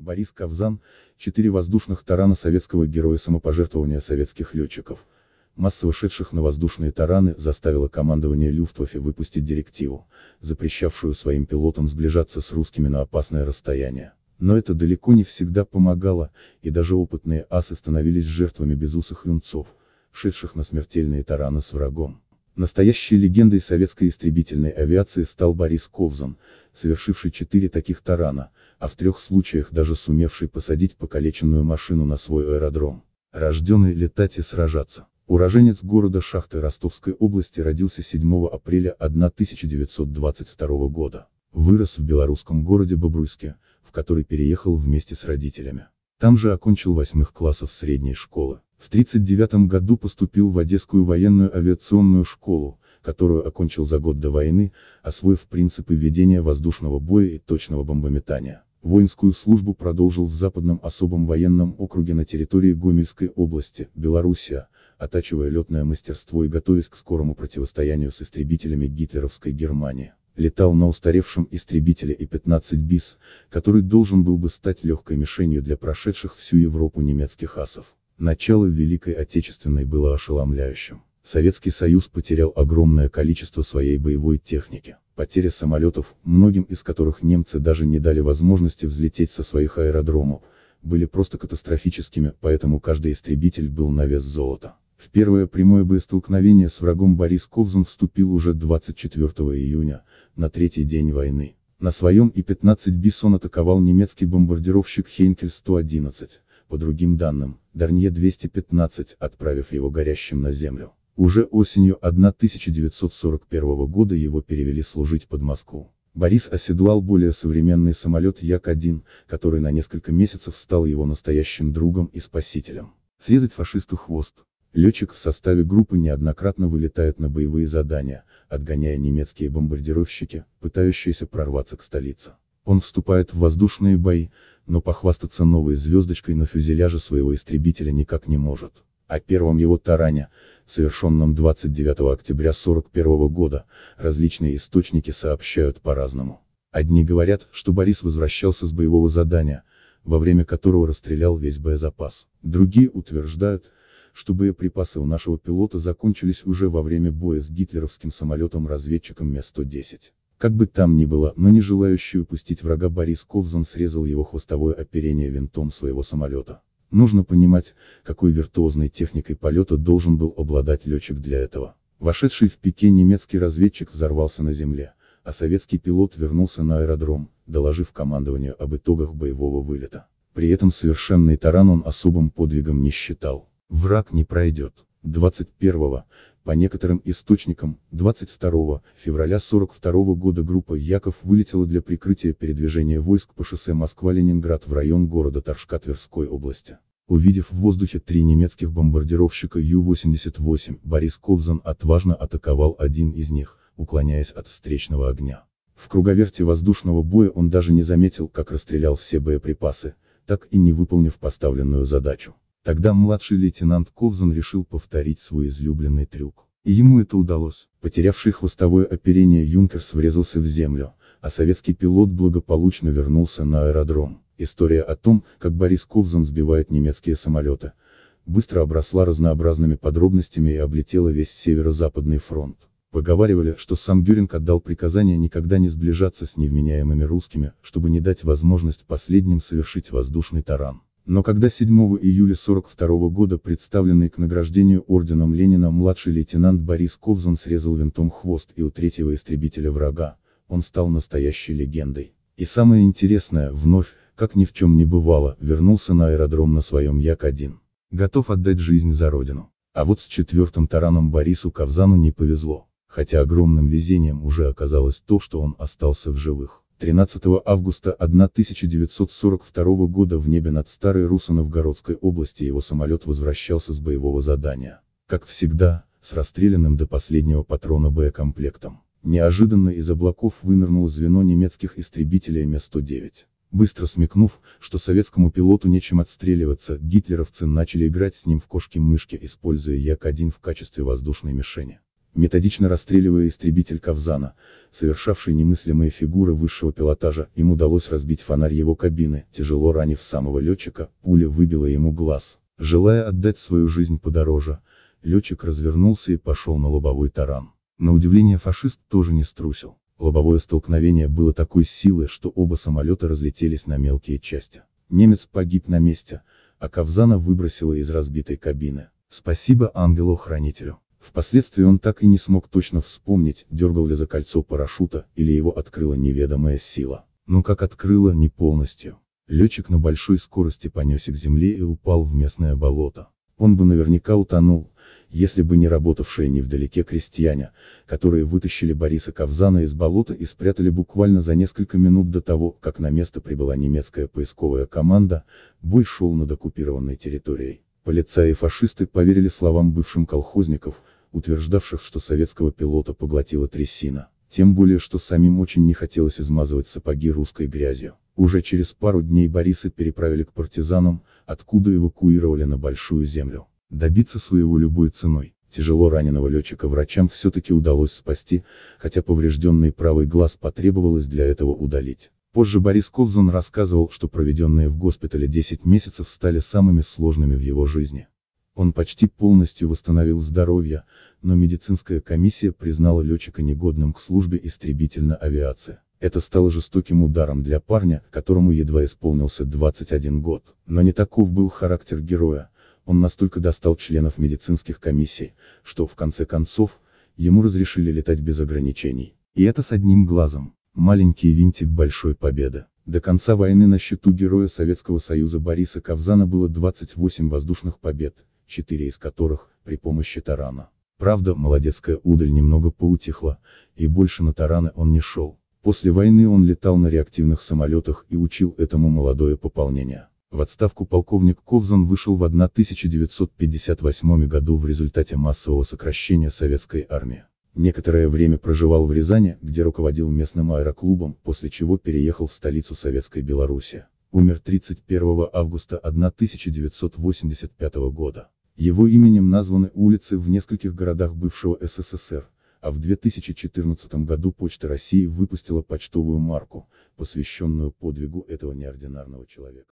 Борис Ковзан, четыре воздушных тарана советского героя самопожертвования советских летчиков, массово шедших на воздушные тараны, заставило командование Люфтваффе выпустить директиву, запрещавшую своим пилотам сближаться с русскими на опасное расстояние. Но это далеко не всегда помогало, и даже опытные асы становились жертвами безусых юнцов, шедших на смертельные тараны с врагом. Настоящей легендой советской истребительной авиации стал Борис Ковзан, совершивший четыре таких тарана, а в трех случаях даже сумевший посадить покалеченную машину на свой аэродром. Рожденный летать и сражаться. Уроженец города Шахты Ростовской области родился 7 апреля 1922 года. Вырос в белорусском городе Бобруйске, в который переехал вместе с родителями. Там же окончил восьмых классов средней школы. В 1939 году поступил в Одесскую военную авиационную школу, которую окончил за год до войны, освоив принципы ведения воздушного боя и точного бомбометания. Воинскую службу продолжил в Западном особом военном округе на территории Гомельской области, Белоруссия, оттачивая летное мастерство и готовясь к скорому противостоянию с истребителями гитлеровской Германии. Летал на устаревшем истребителе И-15 БИС, который должен был бы стать легкой мишенью для прошедших всю Европу немецких асов. Начало Великой Отечественной было ошеломляющим. Советский Союз потерял огромное количество своей боевой техники. Потеря самолетов, многим из которых немцы даже не дали возможности взлететь со своих аэродромов, были просто катастрофическими, поэтому каждый истребитель был на вес золота. В первое прямое боестолкновение с врагом Борис Ковзан вступил уже 24 июня, на третий день войны. На своем И-15 Биссон атаковал немецкий бомбардировщик Хейнкель-111, по другим данным, Дарнье-215, отправив его горящим на землю. Уже осенью 1941 года его перевели служить под Москву. Борис оседлал более современный самолет Як-1, который на несколько месяцев стал его настоящим другом и спасителем. Срезать фашисту хвост. Летчик в составе группы неоднократно вылетает на боевые задания, отгоняя немецкие бомбардировщики, пытающиеся прорваться к столице. Он вступает в воздушные бои, но похвастаться новой звездочкой на фюзеляже своего истребителя никак не может. О первом его таране, совершенном 29 октября 1941 года, различные источники сообщают по-разному. Одни говорят, что Борис возвращался с боевого задания, во время которого расстрелял весь боезапас. Другие утверждают, что боеприпасы у нашего пилота закончились уже во время боя с гитлеровским самолетом-разведчиком Ме-110. Как бы там ни было, но не желающий упустить врага Борис Ковзан срезал его хвостовое оперение винтом своего самолета. Нужно понимать, какой виртуозной техникой полета должен был обладать летчик для этого. Вошедший в пике немецкий разведчик взорвался на земле, а советский пилот вернулся на аэродром, доложив командованию об итогах боевого вылета. При этом совершенный таран он особым подвигом не считал. Враг не пройдет. 21 по некоторым источникам, 22 февраля 42 года группа Яков вылетела для прикрытия передвижения войск по шоссе Москва-Ленинград в район города Торжка Тверской области. Увидев в воздухе три немецких бомбардировщика Ю-88, Борис Ковзан отважно атаковал один из них, уклоняясь от встречного огня. В круговерте воздушного боя он даже не заметил, как расстрелял все боеприпасы, так и не выполнив поставленную задачу. Тогда младший лейтенант Ковзан решил повторить свой излюбленный трюк. И ему это удалось. Потерявший хвостовое оперение Юнкерс врезался в землю, а советский пилот благополучно вернулся на аэродром. История о том, как Борис Ковзан сбивает немецкие самолеты, быстро обросла разнообразными подробностями и облетела весь северо-западный фронт. Поговаривали, что сам Гюринг отдал приказание никогда не сближаться с невменяемыми русскими, чтобы не дать возможность последним совершить воздушный таран. Но когда 7 июля 42 года представленный к награждению орденом Ленина младший лейтенант Борис Ковзан срезал винтом хвост и у третьего истребителя врага, он стал настоящей легендой. И самое интересное, вновь, как ни в чем не бывало, вернулся на аэродром на своем Як-1. Готов отдать жизнь за родину. А вот с четвертым тараном Борису Ковзану не повезло, хотя огромным везением уже оказалось то, что он остался в живых. 13 августа 1942 года в небе над Старой Руссо-Новгородской области его самолет возвращался с боевого задания. Как всегда, с расстрелянным до последнего патрона боекомплектом. Неожиданно из облаков вынырнуло звено немецких истребителей Ме-109. Быстро смекнув, что советскому пилоту нечем отстреливаться, гитлеровцы начали играть с ним в кошки-мышки, используя Як-1 в качестве воздушной мишени. Методично расстреливая истребитель Кавзана, совершавший немыслимые фигуры высшего пилотажа, им удалось разбить фонарь его кабины, тяжело ранив самого летчика, пуля выбила ему глаз. Желая отдать свою жизнь подороже, летчик развернулся и пошел на лобовой таран. На удивление фашист тоже не струсил. Лобовое столкновение было такой силы, что оба самолета разлетелись на мелкие части. Немец погиб на месте, а Кавзана выбросило из разбитой кабины. Спасибо ангелу-хранителю. Впоследствии он так и не смог точно вспомнить, дергал ли за кольцо парашюта, или его открыла неведомая сила. Но как открыла, не полностью. Летчик на большой скорости понесся к земле и упал в местное болото. Он бы наверняка утонул, если бы не работавшие невдалеке крестьяне, которые вытащили Бориса Ковзана из болота и спрятали буквально за несколько минут до того, как на место прибыла немецкая поисковая команда, бой шел над оккупированной территорией. Полицаи и фашисты поверили словам бывшим колхозников, утверждавших, что советского пилота поглотила трясина. Тем более, что самим очень не хотелось измазывать сапоги русской грязью. Уже через пару дней Бориса переправили к партизанам, откуда эвакуировали на Большую Землю. Добиться своего любой ценой. Тяжело раненого летчика врачам все-таки удалось спасти, хотя поврежденный правый глаз потребовалось для этого удалить. Позже Борис Ковзан рассказывал, что проведенные в госпитале 10 месяцев стали самыми сложными в его жизни. Он почти полностью восстановил здоровье, но медицинская комиссия признала летчика негодным к службе истребительной авиации. Это стало жестоким ударом для парня, которому едва исполнился 21 год. Но не таков был характер героя, он настолько достал членов медицинских комиссий, что в конце концов, ему разрешили летать без ограничений. И это с одним глазом. Маленький винтик большой победы. До конца войны на счету Героя Советского Союза Бориса Ковзана было 28 воздушных побед, 4 из которых, при помощи тарана. Правда, молодецкая удаль немного поутихла, и больше на тараны он не шел. После войны он летал на реактивных самолетах и учил этому молодое пополнение. В отставку полковник Ковзан вышел в 1958 году в результате массового сокращения советской армии. Некоторое время проживал в Рязани, где руководил местным аэроклубом, после чего переехал в столицу Советской Беларуси. Умер 31 августа 1985 года. Его именем названы улицы в нескольких городах бывшего СССР, а в 2014 году Почта России выпустила почтовую марку, посвященную подвигу этого неординарного человека.